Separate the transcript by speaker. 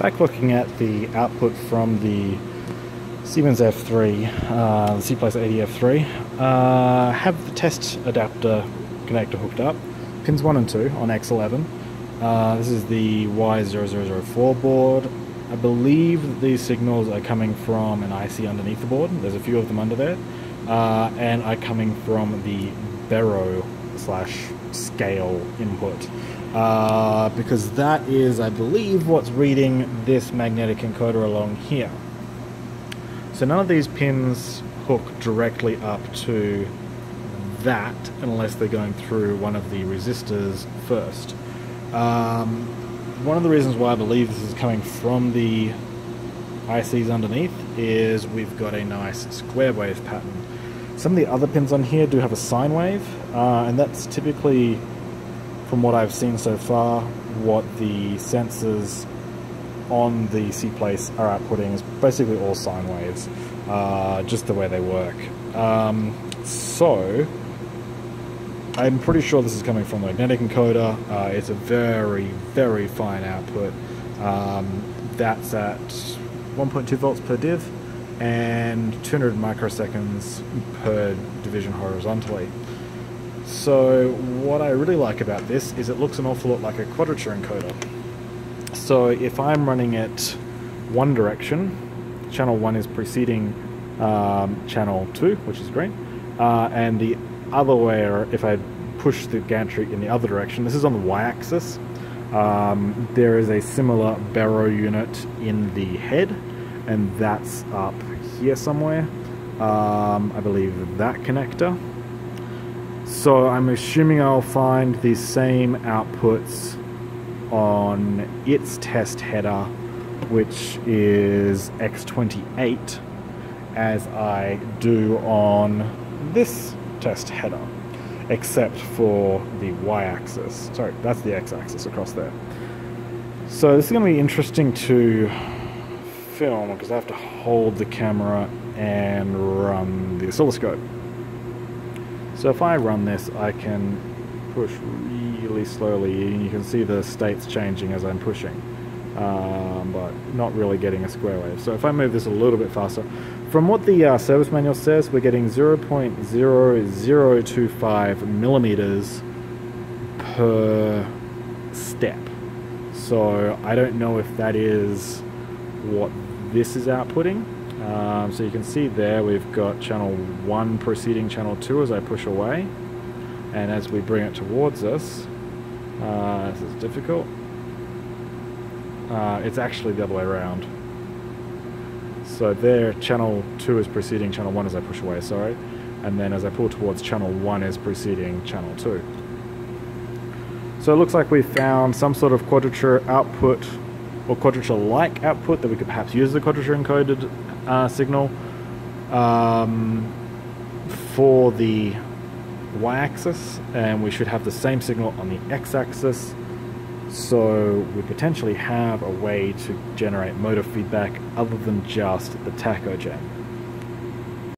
Speaker 1: back looking at the output from the Siemens F3, uh, the SIPLACE 80 F3, uh, have the test adapter connector hooked up, pins 1 and 2 on X11. Uh, this is the Y0004 board. I believe these signals are coming from an IC underneath the board. There's a few of them under there. Uh, and are coming from the Bero slash scale input. Uh, because that is, I believe, what's reading this magnetic encoder along here. So none of these pins hook directly up to that unless they're going through one of the resistors first. Um, one of the reasons why I believe this is coming from the ICs underneath is we've got a nice square wave pattern. Some of the other pins on here do have a sine wave, uh, and that's typically, from what I've seen so far, what the sensors on the SIPLACE are outputting is basically all sine waves, uh, just the way they work. Um, so, I'm pretty sure this is coming from the magnetic encoder. Uh, it's a very, very fine output. Um, that's at 1.2 volts per div and 200 microseconds per division horizontally. So what I really like about this is it looks an awful lot like a quadrature encoder. So if I'm running it one direction, channel 1 is preceding um, channel 2, which is green, uh, and the other way, or if I push the gantry in the other direction, this is on the y-axis, um, there is a similar Bero unit in the head, and that's up here somewhere. Um, I believe that connector. So I'm assuming I'll find the same outputs on its test header, which is X28, as I do on this test header, except for the y-axis. Sorry, that's the x-axis across there. So this is going to be interesting to film because I have to hold the camera and run the oscilloscope. So if I run this, I can push really slowly and you can see the states changing as I'm pushing. Um, but not really getting a square wave. So if I move this a little bit faster, from what the uh, service manual says, we're getting 0.0025 millimeters per step. So I don't know if that is what this is outputting. Um, so you can see there we've got channel 1 preceding channel 2 as I push away. And as we bring it towards us, uh, this is difficult. Uh, it's actually the other way around. So there, channel 2 is preceding channel 1 as I push away, sorry. And then as I pull towards channel 1 is preceding channel 2. So it looks like we found some sort of quadrature output or quadrature-like output that we could perhaps use the quadrature encoded uh, signal um, for the y-axis and we should have the same signal on the x-axis so we potentially have a way to generate motor feedback other than just the tacho gen.